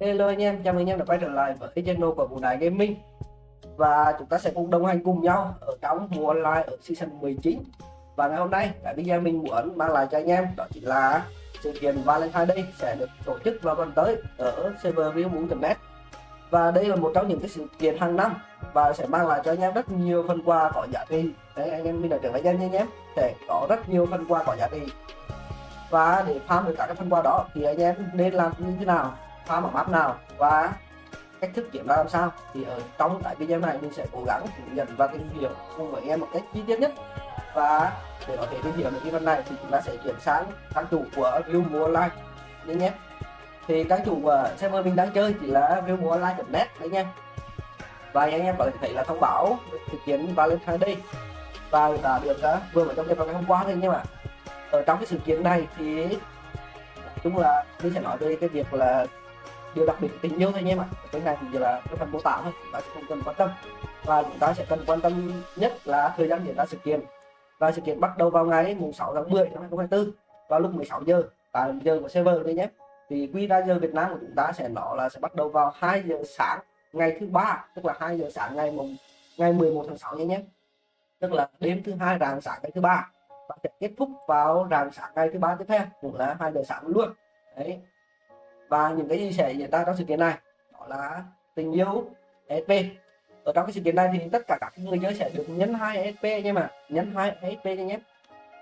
Hello anh em, chào mừng anh em đã quay trở lại với channel của Vũ Đại Gaming. Và chúng ta sẽ cùng đồng hành cùng nhau ở trong mùa online ở season 19 Và ngày hôm nay, cái video mình muốn mang lại cho anh em đó chính là sự kiện Valentine Day sẽ được tổ chức vào tuần tới ở server view.net và đây là một trong những cái sự kiện hàng năm và sẽ mang lại cho anh em rất nhiều phần quà có giá trị. Đấy anh em mình đã trưởng anh em sẽ có rất nhiều phần quà có giá trị. Và để farm được các cái phần quà đó thì anh em nên làm như thế nào? Farm ở map nào? Và cách thức kiếm ra làm sao? Thì ở trong cái video này mình sẽ cố gắng hướng dẫn và tìm hiểu cùng với em một cách chi tiết nhất. Và để có thể tìm hiểu được cái phần này thì chúng ta sẽ chuyển sang trang chủ của view mua online. Nhé nhé thì trang chủ của server mình đang chơi chỉ là realmuaonline.net đấy nha. Và anh em có thể thấy là thông báo sự kiện Valentine Day. Và đã được uh, vừa mới trong ngày hôm qua thôi nhưng mà ở trong cái sự kiện này thì chúng là mình sẽ nói về cái việc là điều đặc biệt tình yêu thôi nhé mà cái này thì là cái phần mô tả thôi chúng ta sẽ không cần quan tâm. Và chúng ta sẽ cần quan tâm nhất là thời gian diễn ra sự kiện. Và sự kiện bắt đầu vào ngày mùng 6 tháng 10 năm 2024 vào lúc 16 giờ tại giờ của server đây nhé thì quy ra giờ Việt Nam của chúng ta sẽ nó là sẽ bắt đầu vào 2 giờ sáng ngày thứ ba, tức là 2 giờ sáng ngày mùng, ngày 11 tháng 6 nhé nhé. Tức là đêm thứ hai rạng sáng ngày thứ ba và sẽ kết thúc vào rạng sáng ngày thứ ba tiếp theo, cũng là hai giờ sáng luôn. Đấy. Và những cái gì sẽ diễn ra trong sự kiện này? Đó là tình yêu SP ở trong cái sự kiện này thì tất cả các người chơi sẽ được nhấn hai SP nhưng mà. Nhấn hai SP nhé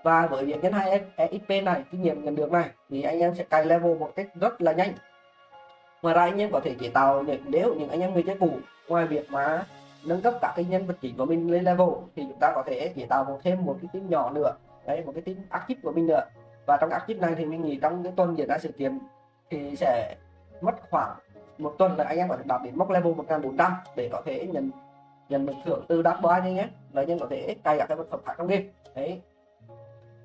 và với việc nhân hai EXP này kinh nghiệm nhận được này, thì anh em sẽ cài level một cách rất là nhanh. Ngoài ra anh em có thể chế tạo những, nếu những anh em người chơi cũ, ngoài việc mà nâng cấp các cái nhân vật chính của mình lên level, thì chúng ta có thể chế tạo một thêm một cái team nhỏ nữa, đấy, một cái team active của mình nữa. Và trong active này thì mình nghĩ trong cái tuần diễn ra sự kiện thì sẽ mất khoảng một tuần là anh em có thể đạt đến mốc level 1400 để có thể nhận nhận được thưởng từ đắt boy nha nhé. Là anh em có thể cài các cái vật phẩm khác trong game. Đấy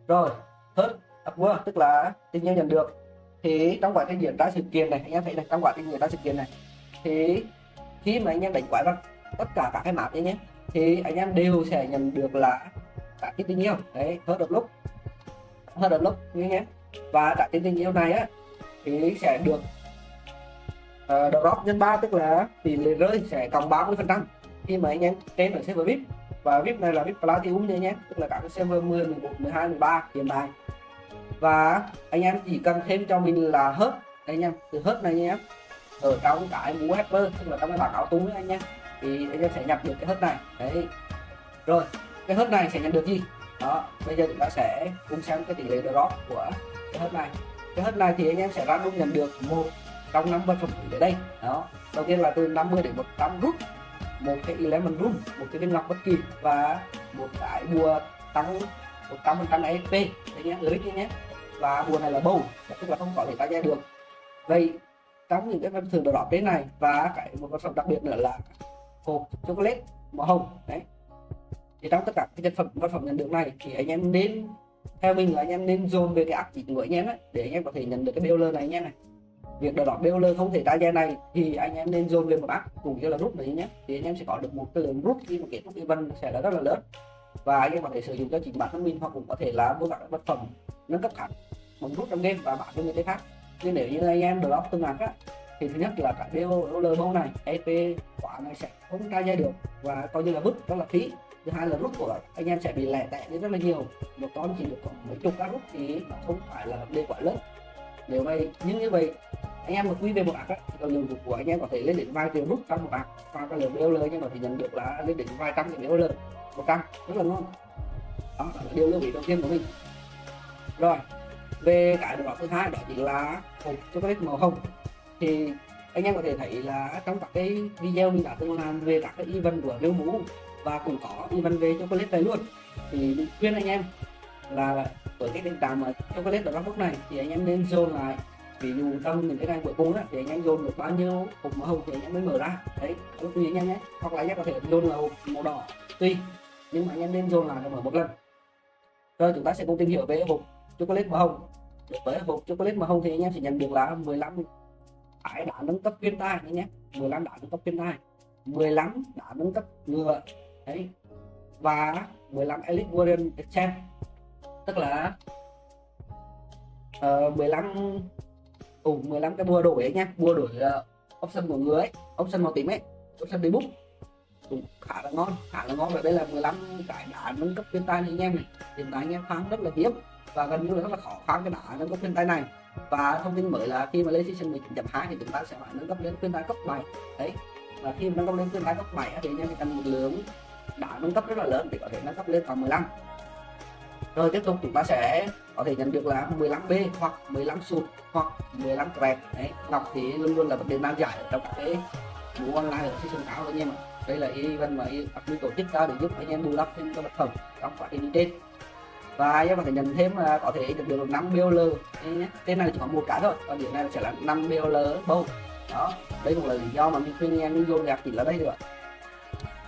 rồi third upward tức là tình yêu nhận được. Thì trong quá trình diễn ra sự kiện này. Anh em thấy này trong quá trình diễn ra sự kiện này. Thì khi mà anh em đánh quái vào tất cả các cái map nhé nhé thì anh em đều sẽ nhận được là cả cái tình yêu. Đấy hết được lúc. Hết được lúc như nhé. Và cả cái tình yêu này á thì sẽ được uh, drop nhân 3 tức là tỷ lệ rơi sẽ cộng 30 phần trăm. Khi mà anh em trên ở server VIP và VIP này là VIP Platinum nha nhé. Tức là cả cái server 10, 11, 12, 13 hiện tại. Và anh em chỉ cần thêm cho mình là hớt anh em từ hớt này nhé. Ở trong cái mũ helper tức là trong cái bảng áo tung anh em thì anh em sẽ nhập được cái hớt này. Đấy. Rồi cái hớt này sẽ nhận được gì? Đó bây giờ chúng ta sẽ cùng xem cái tỷ lệ drop của cái hớt này. Cái hớt này thì anh em sẽ ra random nhận được một trong năm vật phẩm ở đây. Đó đầu tiên là từ 50 đến 100 rút một cái lemon room một cái viên ngọc bất kỳ và một cái bùa tăng 100 phần trăm ASP anh em ơi nhé và bùa này là bầu tức là không có thể ta ra được. Vậy trong những cái phần thưởng đỏ thế này và cái một vật phẩm đặc biệt nữa là hộp chocolate màu hồng đấy. Thì trong tất cả cái vật phẩm vật phẩm nhận được này thì anh em nên theo mình là anh em nên dồn về cái ác chỉ của anh em ấy, để anh em có thể nhận được cái BL này anh em này việc đợt đọc BL không thể tra ra này thì anh em nên dồn về một ác cũng như là rút đấy nhé. Thì anh em sẽ có được một cái lượng rút khi mà kết thúc event sẽ là rất là lớn. Và anh em có thể sử dụng cho chính bản thân mình hoặc cũng có thể là mua các vật phẩm nâng cấp khác bằng rút trong game và bán cho người chơi khác. Nhưng nếu như anh em đọc tương ác á, thì thứ nhất là cái BL bông này EP quả này sẽ không tra ra được và coi như là vứt rất là phí. Thứ hai là rút của anh em sẽ bị lẻ tẻ đi rất là nhiều. Một con chỉ được khoảng mấy chục cái rút thì nó không phải là vấn đề quá lớn nếu vậy nhưng như vậy anh em mà quy về một ạc á, thì lượng rút của anh em có thể lên đến vài triệu rút trong một ạc. Và cái lượng BOL anh em có thể nhận được là lên đến vài trăm cái BOL một trăm, rất là ngon. Đó là điều lưu ý đầu tiên của mình. Rồi, về cái đó thứ hai, đó chính là hộp chocolate màu hồng. Thì anh em có thể thấy là trong các cái video mình đã từng làm về các cái event của Real Mũ, và cũng có event về chocolate này luôn. Thì mình khuyên anh em là với cái nền tảng mà chocolate ở trong này thì anh em nên dồn lại. Ví dụ trong những cái ngày cuối cùng đó, thì anh em dồn được bao nhiêu hộp màu hồng thì anh em mới mở ra. Đấy đó tùy anh em nhé. Hoặc là anh em có thể dồn là hộp màu đỏ tùy nhưng mà anh em nên dồn lại để mở một lần. Rồi chúng ta sẽ cùng tìm hiểu về hộp chocolate màu hồng. Với hộp chocolate màu hồng thì anh em sẽ nhận được là 15 cái đã nâng cấp viên tai nhé. 15 đã nâng cấp viên tai. 15 đã nâng cấp ngựa. Đấy. Và 15 Elite Warrior Exchange tức là uh, 15 ủ 15 cái bùa đổi ấy nhá. Bùa đổi uh, option của người ấy option màu tím ấy option debug cũng khá là ngon khá là ngon. Và đây là 15 cái đá nâng cấp thiên tai này anh em này. Hiện tại anh em kháng rất là hiếm và gần như là rất là khó kháng cái đá nâng cấp thiên tai này. Và thông tin mới là khi mà lên season 19.2 thì chúng ta sẽ phải nâng cấp lên thiên tai cấp 7 đấy và khi mà nâng cấp lên thiên tai cấp 7 thì anh em cần một lượng đã nâng cấp rất là lớn để có thể nâng cấp lên còn 15 rồi tiếp tục chúng ta sẽ có thể nhận được là 15B hoặc 15 sụt hoặc 15 crep đấy ngọc thì luôn luôn là vấn đề nan giải trong các cái bù online ở season cáo anh em ạ. Đây là event mà admin tổ chức ra để giúp anh em bù đắp thêm cho vật phẩm trong quá trình trên và anh em có thể nhận thêm là có thể được được 5 BOL tên này chỉ có một cái thôi, còn điểm này sẽ là 5 BOL bầu. Đó, đây cũng là lý do mà mình khuyên anh em đi vô gạt chỉ là đây được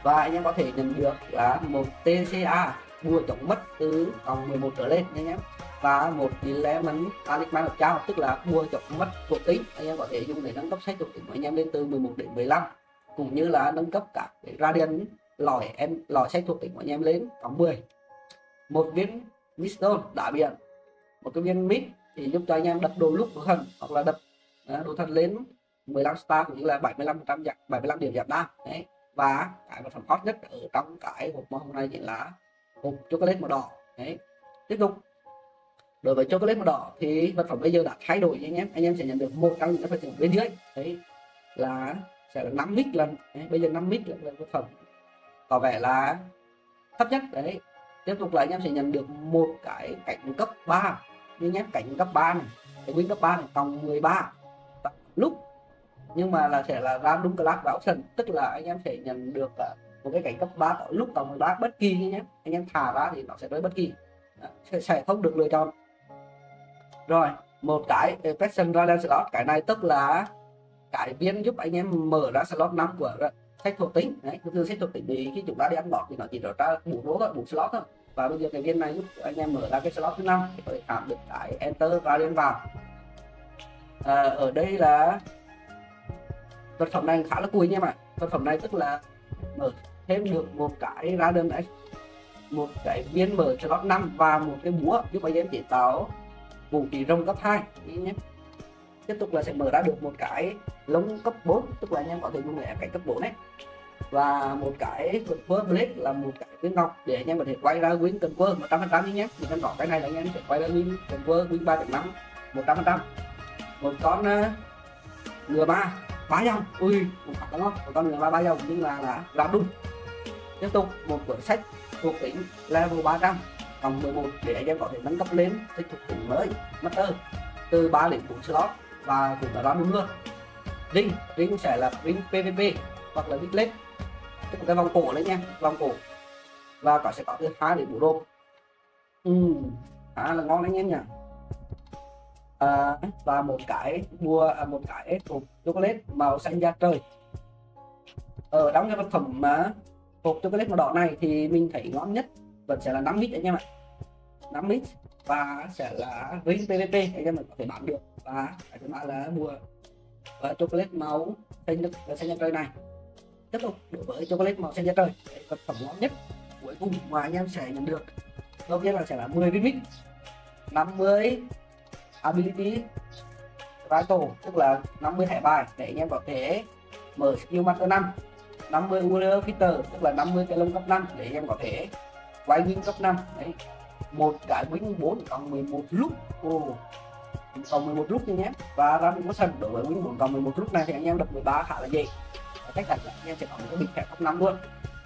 và anh em có thể nhận được là một TCA bùa chống mất từ vòng 11 trở lên, anh em. Và một element talisman được trao tức là bùa chống mất thuộc tính. Anh em có thể dùng để nâng cấp sách thuộc tính của anh em lên từ 11 đến 15 cũng như là nâng cấp các cái radiant lòi em lòi sách thuộc tính của anh em lên vòng 10 một viên Mistone đã biển một cái viên mít thì giúp cho anh em đập đồ lúc của thần, hoặc là đập à, đồ thần lên 15 star cũng như là 75 trăm 75 điểm giảm đam. Đấy. Và cái vật phẩm hot nhất ở trong cái hộp màu này chính là hộp chocolate màu đỏ. Đấy. Tiếp tục. Đối với chocolate màu đỏ thì vật phẩm bây giờ đã thay đổi anh em. Anh em sẽ nhận được một trong những cái phần thưởng bên dưới. Đấy. Là sẽ là 5 mít lần. Đấy, bây giờ 5 mít là vật phẩm có vẻ là thấp nhất. Đấy. Tiếp tục là anh em sẽ nhận được một cái cảnh cấp 3 như nhé cảnh cấp 3 này. Cái win cấp 3 này cộng 13 lúc. Nhưng mà là sẽ là random class và option tức là anh em sẽ nhận được à, một cái cảnh cấp ba lúc cộng 13 bất kỳ nhé anh em thả ra thì nó sẽ tới bất kỳ. Sẽ, sẽ không được lựa chọn. Rồi một cái fashion random slot cái này tức là cái viên giúp anh em mở ra slot 5 của sách thuộc tính. Đấy thường sách thuộc tính thì khi chúng ta đi ăn bọt thì nó chỉ rõ ra bốn đố thôi bốn slot thôi. Và bây giờ cái viên này giúp anh em mở ra cái slot thứ năm để có thể khám được cái enter guardian vào. À, ở đây là vật phẩm này khá là cùi nha mà vật phẩm này tức là mở thêm được một cái ra đơn đấy. Một cái viên mở slot 5 và một cái búa giúp anh em chế tạo vũ khí rồng cấp 2 nhé. Tiếp tục là sẽ mở ra được một cái lông cấp 4 tức là anh em có thể dùng để cái cấp 4 này và một cái Conquer Blade là một cái viên ngọc để anh em có thể quay ra win Conquer 100% đi nhé. Mình em có cái này là anh em sẽ quay ra win cần Conquer win 3.5 100 phần trăm. Một con ờ, uh, ngựa ba ba dòng. Ui cũng khá là ngon. Một con ngựa ba ba dòng nhưng là là làm đúng tiếp tục một cuốn sách thuộc tính level 300 cộng 11 để anh em có thể nâng cấp lên thích thuộc tính mới master từ 3 đến 4 slot và cũng là ra đun luôn ring ring sẽ là ring pvp hoặc là ring Biglet tức là cái vòng cổ đấy nha vòng cổ. Và có sẽ có từ hai đến bốn đô. Ừ, khá là ngon đấy anh em nhỉ à, và một cái mua à, một cái hộp chocolate màu xanh da trời. Ở trong cái vật phẩm mà hộp chocolate màu đỏ này thì mình thấy ngon nhất. Vẫn sẽ là 5 mít anh em ạ 5 mít và sẽ là ring PVP anh em có thể bán được. Và cái thứ ba là mua và chocolate màu xanh ờ, xanh da trời này. Tiếp tục đối với chocolate màu xanh da trời vật phẩm ngon nhất cuối cùng mà anh em sẽ nhận được. Đầu tiên là sẽ là 10 mít 50 ability vital tức là 50 thẻ bài để anh em có thể mở skill master 5 50 warrior filter tức là 50 cái lông cấp 5 để em có thể quay win cấp 5 đấy. Một cái win 4 cộng 11 lúc. Oh. cộng 11 lúc như nhé. Và ra một sân, đối với win 4 cộng 11 lúc này thì anh em được 13 khá là dễ. Và cách đặt là anh em sẽ có một cái bình thẻ cấp 5 luôn.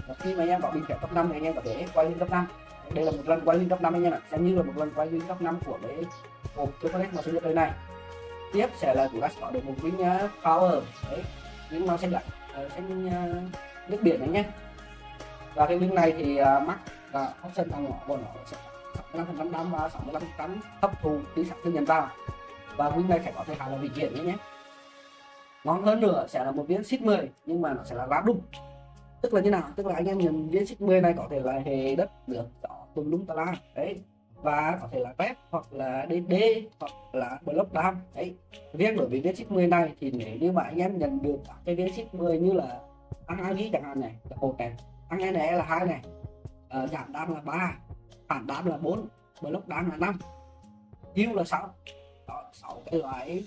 Và khi mà anh em có bình thẻ cấp 5 thì anh em có thể quay lên cấp 5 đây là một lần quay lên cấp 5 anh em ạ. Xem như là một lần quay lên cấp 5 của cái hộp chocolate màu xanh đây này. Tiếp sẽ là chúng ta sẽ có được một viên ờ, power. Đấy. Nhưng nó sẽ lại cái uh, nước biển này nhé và cái link này thì uh, mắc và option bằng ngõ của nó sẽ 65% đam và 65% hấp thụ đi sản thương nhân vào và link này sẽ có thể hạ là vị chuyển nhé. Ngon hơn nữa sẽ là một viên xích 10 nhưng mà nó sẽ là lá đục tức là như nào? Tức là anh em nhìn viên xích 10 này có thể là hệ đất được đó tùm lum tà la. Đấy và có thể là web hoặc là dd hoặc là block dam đấy riêng đối với viên xích 10 này thì nếu như mà anh em nhận được các cái viên xích 10 như là ăn ai chẳng hạn này là một này ăn NE là hai này ờ, giảm đam là ba phản đam là bốn block đam là 5 heal là sáu. Đó sáu cái loại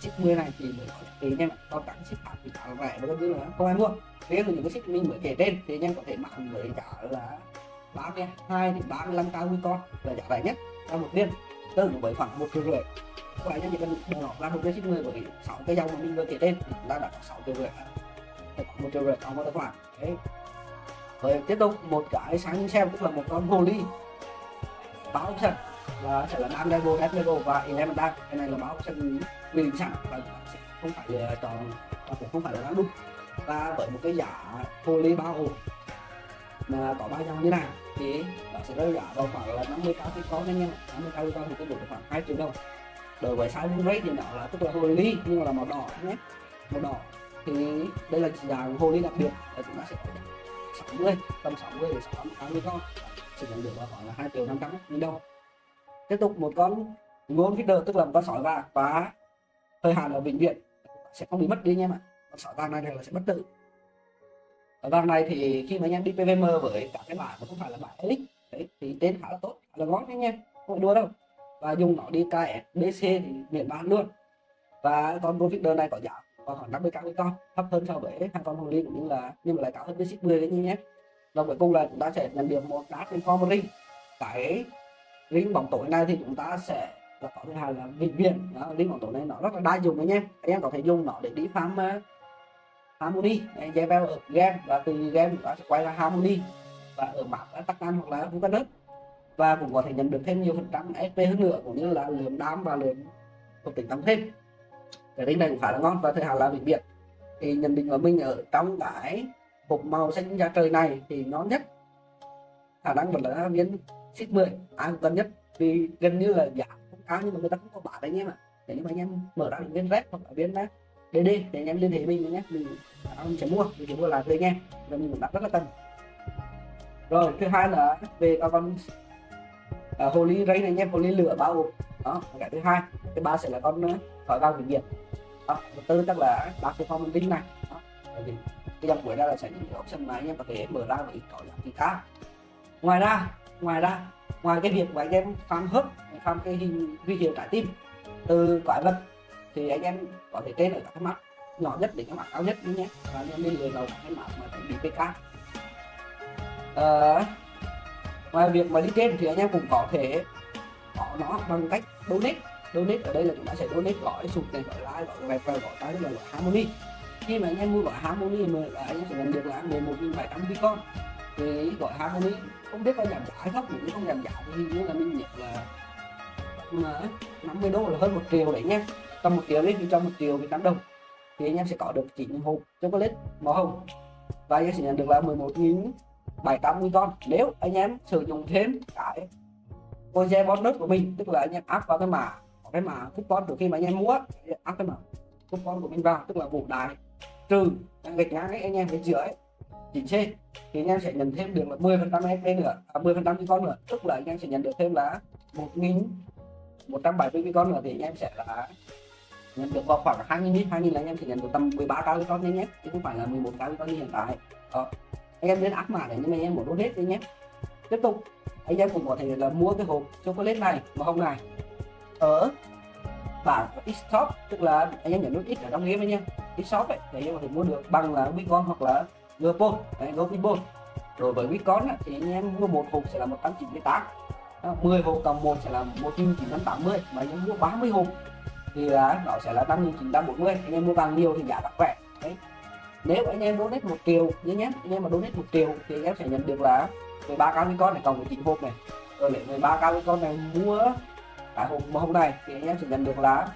ship 10 này thì mới có giá trị nha còn các ship khác thì khá rẻ và gần như là không ai mua. Riêng là những cái ship mình mới kể trên thì anh em có thể bán với cả là 32 đến 35 cao nguy con. Là giá rẻ nhất. Cho một viên tương với khoảng một triệu rưỡi. Và anh em chỉ cần đầu ra một cái xích người với 6 cái dòng mà mình vừa kể trên thì chúng ta đã có 6 triệu rưỡi. Một triệu rưỡi trong một tài khoản. Đấy. Rồi tiếp tục một cái sáng xem tức là một con hồ ly báo option. Và sẽ là đam level, death level và element đam cái này là báo option quy định sẵn. Và sẽ không phải lựa chọn và cũng không phải là đáng đúng. Và với một cái giá hồ ly bao mà có bao dòng như này thì nó sẽ rơi giá vào khoảng là 50 cao thì có anh em 50 cao thì có thì cái được khoảng 2 triệu đồng. Đối với size rate thì nó là tức là hồ ly nhưng mà là màu đỏ nhé. Màu đỏ thì đây là dạng hồ ly đặc biệt, là chúng ta sẽ có 60 tầm 60 đến 80 con. Sẽ nhận được vào khoảng là 2 triệu 500 nghìn đồng. Tiếp tục một con ngôn feeder, tức là một con sỏi vàng và thời hạn là vĩnh viễn sẽ không bị mất đi nha em ạ. Con sỏi vàng này là sẽ bất tử ở vàng này thì khi mà anh em đi PVM với cả cái bài mà không phải là bài Elite đấy thì tên khá là tốt khá là ngon nha anh em không đua đâu. Và dùng nó đi KSBC thì miễn bán luôn. Và con Covid này có giá còn khoảng 50 cao con thấp hơn so với hai con Hồng Liên cũng như là nhưng mà lại cao hơn với ship 10 đấy nhé và cuối cùng là chúng ta sẽ nhận được một đá trên con ring. Cái ring bóng tối này thì chúng ta sẽ là có thứ hai là vĩnh viễn. Đó, ring bóng tối này nó rất là đa dụng anh em. Anh em có thể dùng nó để đi farm ờ, Harmony, dây level ở game và từ game chúng ta sẽ quay ra harmony. Và ở map tắc ăn hoặc là vũ đất và cũng có thể nhận được thêm nhiều phần trăm SP hơn nữa cũng như là lượng đám và lượng thuộc tính tăng thêm. Cái đinh này cũng khá là ngon và thời hạn là vĩnh biệt. Thì nhận định của mình ở trong cái hộp màu xanh da trời này thì nó nhất. Khả năng vẫn là viên xích 10 ai cũng cần nhất. Vì gần như là giảm không cao nhưng mà người ta không có bán đấy nhé mà để nhưng mà anh em mở ra được viên red hoặc là viên DD để anh em liên hệ mình nhé. Mình anh sẽ mua mình sẽ mua lại với anh em. Và mình cũng đã rất là cần. Rồi thứ hai là về các con à, hồ ly rây này anh em hồ ly lửa bao đó cái thứ hai thứ ba sẽ là con ờ, thỏi vàng vĩnh viễn đó thứ tư chắc là ba cái phong linh này. Đó thì cái dòng cuối ra là sẽ những cái option mà anh em có thể mở ra với có giá trị cao ngoài ra ngoài ra ngoài cái việc mà anh em farm hớp farm cái hình video hiệu trái tim từ quái vật thì anh em có thể trên ở các cái mắt nhỏ nhất đến các mặt cao nhất đi nhé. Và anh em nên lựa chọn các cái mặt mà phải bị PK à, ngoài việc mà đi trên thì anh em cũng có thể có nó bằng cách donate. Donate ở đây là chúng ta sẽ donate gói sụt này gói like gói vẹp và gói cái là gói harmony. Khi mà anh em mua gói harmony mà là anh em sẽ nhận được là 11.700 bitcoin. Thì gói harmony không biết có giảm giá hay không nhưng không giảm giá thì như là mình nhận là mà 50 đô là hơn một triệu đấy anh trong một triệu lít thì trong một triệu Việt Nam đồng. Thì anh em sẽ có được chỉ những hộp chocolate màu hồng. Và anh em sẽ nhận được là 11.700 bitcoin nếu anh em sử dụng thêm cái Oje bonus của mình tức là anh em áp vào cái mã cái mã coupon của khi mà anh em mua áp cái mã coupon của mình vào tức là vụ đài. Trừ gạch ngang ấy anh em phía dưới chỉ trên thì anh em sẽ nhận thêm được là 10 phần trăm FP nữa à, 10 phần trăm con nữa. Tức là anh em sẽ nhận được thêm là 1.000 170 con nữa thì anh em sẽ là nhận được vào khoảng 2.000 lít 2.000 là anh em chỉ nhận được tầm 13 cao con nhé nhé chứ không phải là 11 cao con như hiện tại. Đó. anh em đến áp mã để nhưng mà anh em muốn đốt hết đi nhé. Tiếp tục. Anh em cũng có thể là mua cái hộp chocolate này mà không này ở bảng shop tức là anh em nhận nút ít ở trong game anh em shop ấy để anh em có thể mua được bằng là bitcoin hoặc là gopon đấy Gopol rồi với bitcoin á, thì anh em mua một hộp sẽ là 198 10 hộp cộng 1 sẽ là 1980 mà anh em mua 30 hộp thì là nó sẽ là tăng 5940 anh em mua vàng nhiều thì giá càng rẻ đấy. Nếu anh em donate một triệu nhớ nhé anh em mà donate một triệu thì anh em sẽ nhận được là 13 cao con này cộng với 9 hộp này. Rồi lấy 13 cao con này mua cái hộp màu hồng này thì anh em sẽ nhận được là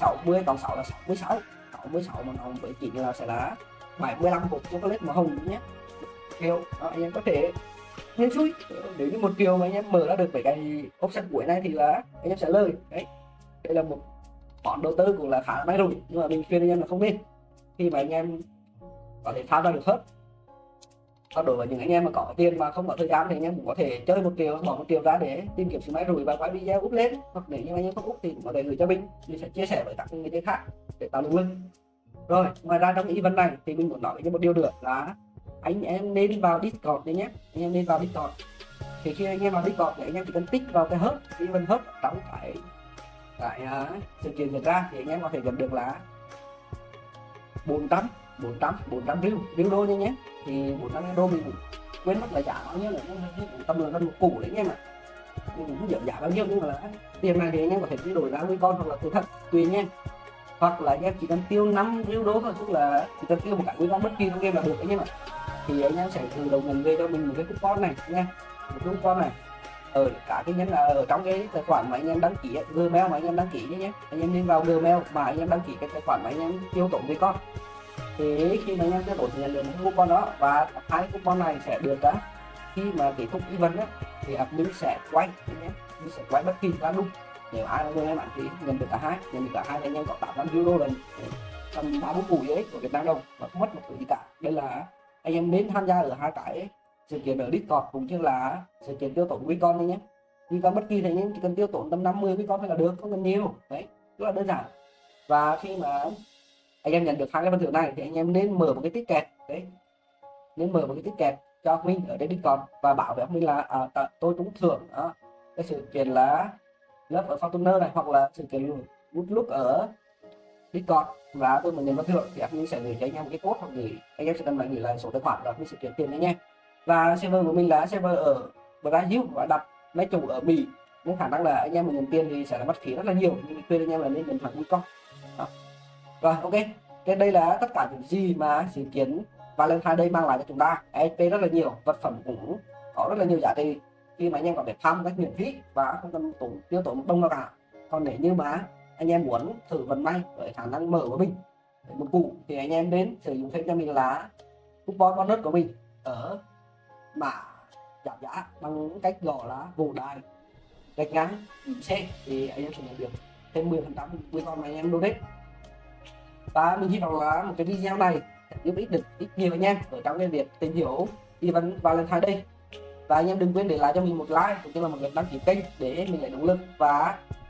60 cộng 6 là 66 66 mà nó với 9 là sẽ là 75 hộp chocolate màu hồng nhé. Triệu đó, anh em có thể nên xui nếu như một triệu mà anh em mở ra được với cái option cuối này thì là anh em sẽ lời đấy. Đây là một bọn đầu tư cũng là khá là may rủi nhưng mà mình khuyên anh em là không nên khi mà anh em có thể tham gia được hết. Còn đối với những anh em mà có tiền mà không có thời gian thì anh em cũng có thể chơi một triệu, bỏ một triệu ra để tìm kiếm sự may rủi và quay video úp lên. Hoặc nếu như anh em không úp thì cũng có thể gửi cho mình. Mình sẽ chia sẻ với các người chơi khác để tạo động lực. Rồi, ngoài ra trong event này thì mình muốn nói với một điều nữa là anh em nên vào discord đấy nhé. Anh em nên vào discord. Thì khi anh em vào discord thì anh em chỉ cần tích vào cái hớt event hớt trong cái tại uh, sự kiện diễn ra thì anh em có thể nhận được là 400 400 400 view view đô nha nhé thì 400 đô mình quên mất là giá bao nhiêu là tầm lượng tầm cũ đấy anh em ạ. Mình cũng giảm giá bao nhiêu nhưng mà là tiền này thì anh em có thể chuyển đổi ra với con hoặc là từ thật tùy anh hoặc là anh em chỉ cần tiêu 5 view đô thôi tức là chỉ cần tiêu một cái con bất kỳ trong game là được anh em ạ. Thì anh em sẽ tự động nhận về cho mình một cái coupon này nha một cái coupon này ở cả cái nhân ở trong cái tài khoản mà anh em đăng ký Gmail mà anh em đăng ký nhé anh em nên vào Gmail mà anh em đăng ký cái tài khoản mà anh em tiêu tốn với con. Thì khi mà anh em tiêu tốn thì nhận được cái coupon đó và hai coupon này sẽ được á, khi mà kết thúc event á, thì admin sẽ quay nhé mình sẽ quay bất kỳ ra đúng nếu ai mà em bạn thì nhận được cả hai, nhận được cả hai thì anh em có 800 euro lần tầm ba bốn củ ấy của Việt Nam đồng và không mất một thứ gì cả. Đây là anh em nên tham gia ở hai cái sự kiện ở Discord cũng như là sự kiện tiêu tốn Bitcoin thôi nhé. Bitcoin bất kỳ thì nhưng chỉ cần tiêu tốn tầm 50 Bitcoin thôi là được không cần nhiều. Đấy rất là đơn giản. Và khi mà anh em nhận được hai cái phần thưởng này thì anh em nên mở một cái ticket. Đấy nên mở một cái ticket cho mình ở trên Discord và bảo với mình là à, tôi trúng thưởng đó cái sự kiện là lớp ở Fortuner này hoặc là sự kiện lúc lúc ở Discord. Và tôi mình nhận phần thưởng thì mình sẽ gửi cho anh em một cái code hoặc gửi anh em sẽ cần phải gửi lại số tài khoản đó mình sẽ chuyển tiền đấy nhé và server của mình là server ở Brazil và đặt máy chủ ở Mỹ cũng khả năng là anh em mình nhận tiền thì sẽ là mất phí rất là nhiều. Nhưng khuyên anh em là nên nhận thẳng Bitcoin đó. rồi, ok. Thế đây là tất cả những gì mà sự kiến Valentine Day mang lại cho chúng ta. EXP rất là nhiều, vật phẩm cũng có rất là nhiều giá trị. Khi mà anh em có thể thăm các miễn phí và không cần tốn tiêu tốn đông nào cả. Còn nếu như mà anh em muốn thử vận may với khả năng mở của mình một cụ thì anh em đến sử dụng thêm cho mình là coupon bonus của mình ở mà giảm giá bằng cách gọi là vụ đài, gạch ngắn xe thì anh em sẽ nhận được thêm 10 phần trăm với con mà anh em donate và mình hy vọng là một cái video này giúp ích được ít nhiều anh em ở trong cái việc tìm hiểu event Valentine Day và anh em đừng quên để lại cho mình một like cũng như là một lượt đăng ký kênh để mình lại động lực. Và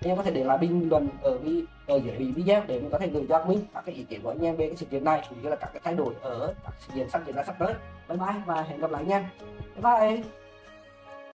anh em có thể để lại bình luận ở vi, ở dưới video để mình có thể gửi cho mình các cái ý kiến của anh em về cái sự kiện này cũng như là các cái thay đổi ở các sự kiện sắp diễn ra sắp tới. Bye bye và hẹn gặp lại nha bye bye.